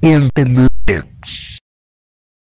Independentes.